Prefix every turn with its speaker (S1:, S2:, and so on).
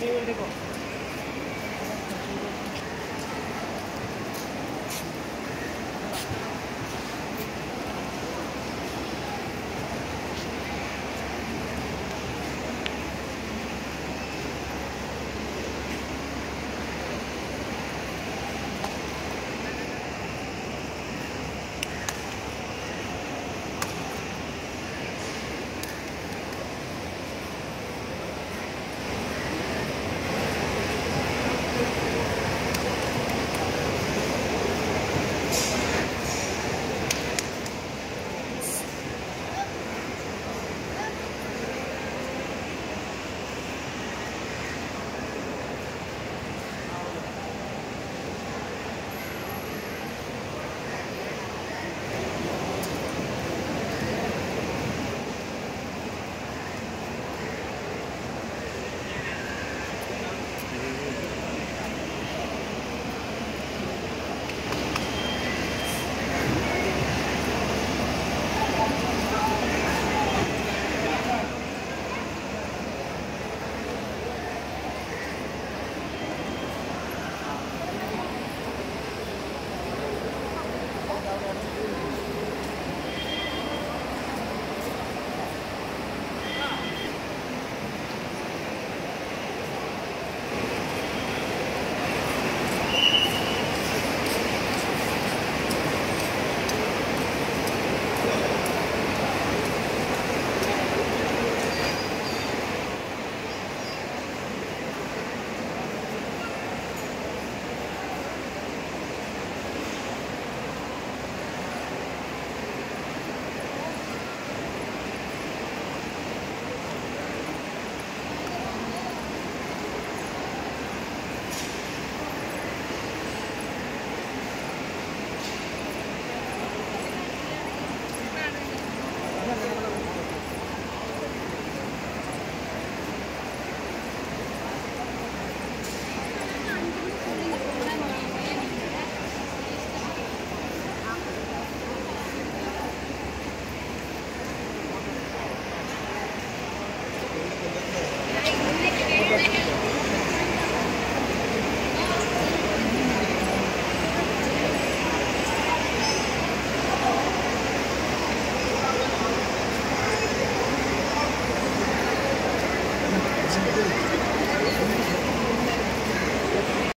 S1: 这个。